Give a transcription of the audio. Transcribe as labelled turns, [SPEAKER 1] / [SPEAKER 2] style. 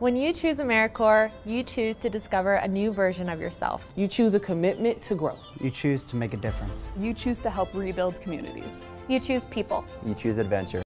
[SPEAKER 1] When you choose AmeriCorps, you choose to discover a new version of yourself.
[SPEAKER 2] You choose a commitment to growth.
[SPEAKER 3] You choose to make a difference.
[SPEAKER 4] You choose to help rebuild communities.
[SPEAKER 1] You choose people.
[SPEAKER 5] You choose adventure.